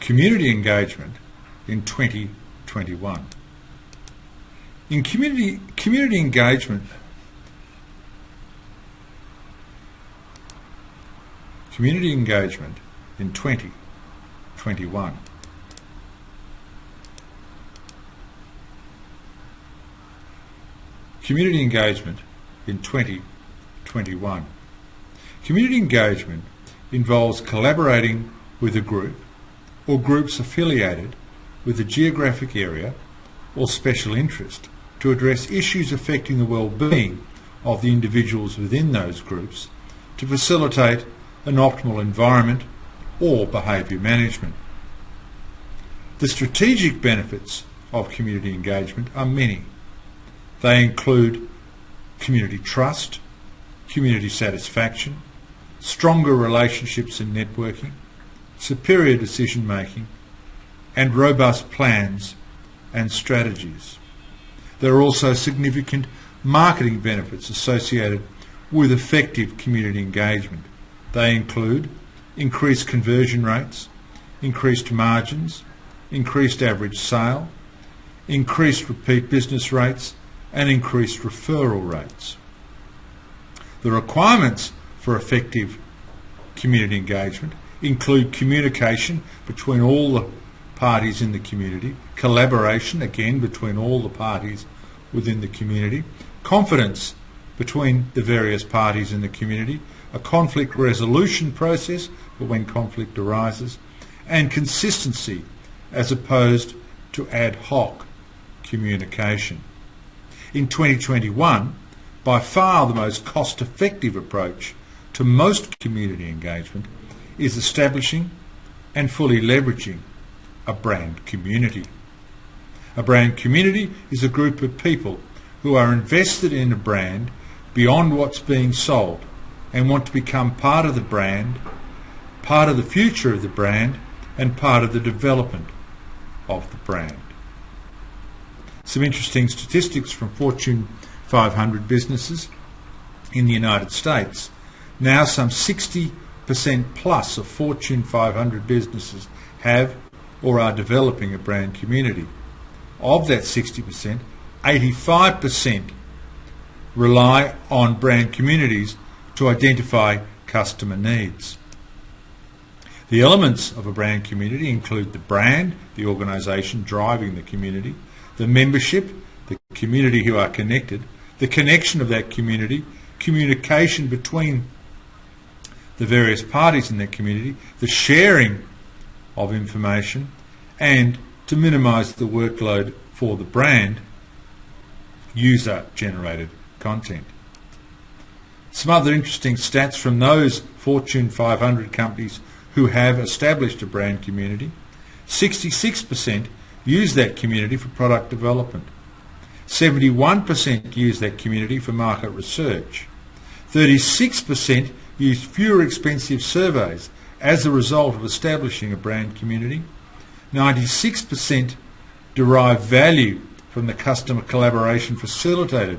community engagement in 2021. In community, community engagement, community engagement in 2021. Community engagement in 2021. Community engagement involves collaborating with a group or groups affiliated with a geographic area or special interest to address issues affecting the well-being of the individuals within those groups to facilitate an optimal environment or behaviour management. The strategic benefits of community engagement are many. They include community trust, community satisfaction, stronger relationships and networking, superior decision making, and robust plans and strategies. There are also significant marketing benefits associated with effective community engagement. They include increased conversion rates, increased margins, increased average sale, increased repeat business rates, and increased referral rates. The requirements for effective community engagement include communication between all the parties in the community, collaboration again between all the parties within the community, confidence between the various parties in the community, a conflict resolution process for when conflict arises, and consistency as opposed to ad hoc communication. In 2021, by far the most cost-effective approach to most community engagement is establishing and fully leveraging a brand community. A brand community is a group of people who are invested in a brand beyond what's being sold and want to become part of the brand, part of the future of the brand, and part of the development of the brand. Some interesting statistics from Fortune 500 businesses in the United States. Now some 60% plus of Fortune 500 businesses have or are developing a brand community. Of that 60%, 85% rely on brand communities to identify customer needs. The elements of a brand community include the brand, the organisation driving the community, the membership, the community who are connected, the connection of that community, communication between the various parties in that community, the sharing of information, and to minimise the workload for the brand, user-generated content. Some other interesting stats from those Fortune 500 companies who have established a brand community. 66% use that community for product development. 71% use that community for market research. 36% use fewer expensive surveys as a result of establishing a brand community. 96% derive value from the customer collaboration facilitated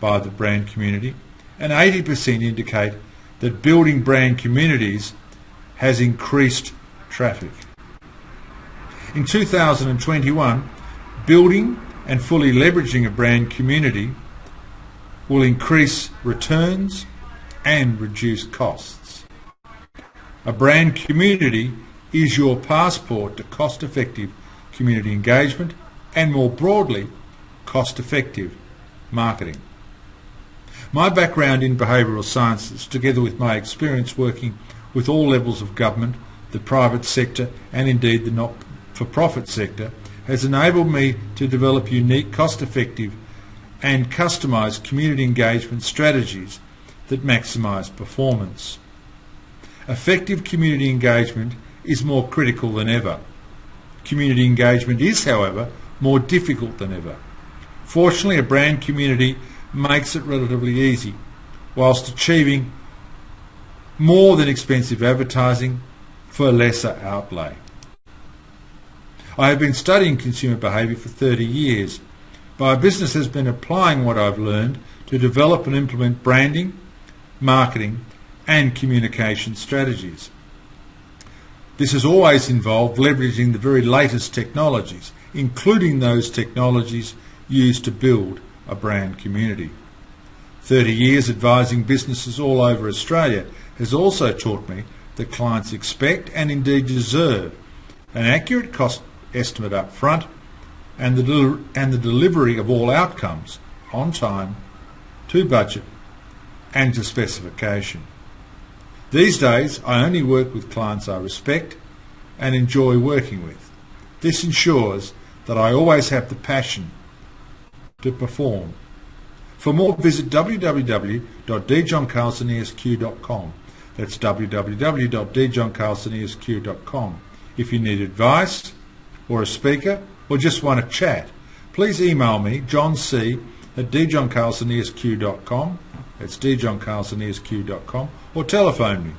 by the brand community. And 80% indicate that building brand communities has increased traffic. In 2021, building and fully leveraging a brand community will increase returns and reduce costs. A brand community is your passport to cost-effective community engagement and more broadly, cost-effective marketing. My background in behavioural sciences, together with my experience working with all levels of government, the private sector and indeed the not for profit sector has enabled me to develop unique, cost effective, and customised community engagement strategies that maximise performance. Effective community engagement is more critical than ever. Community engagement is, however, more difficult than ever. Fortunately, a brand community makes it relatively easy, whilst achieving more than expensive advertising for a lesser outlay. I have been studying consumer behaviour for 30 years. My business has been applying what I've learned to develop and implement branding, marketing and communication strategies. This has always involved leveraging the very latest technologies, including those technologies used to build a brand community. 30 years advising businesses all over Australia has also taught me that clients expect and indeed deserve an accurate cost estimate up front and the, del- and the delivery of all outcomes on time, to budget and to specification. These days I only work with clients I respect and enjoy working with. This ensures that I always have the passion to perform. For more, visit www.djohncarlsonesq.com. That's www.djohncarlsonesq.com. If you need advice or a speaker or just want to chat, please email me, John C. at djohncarlsonesq.com. That's djohncarlsonesq.com. Or telephone me,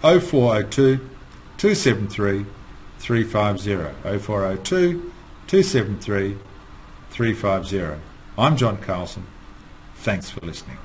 0402 273 350. 0402 273 350. I'm John Carlson. Thanks for listening.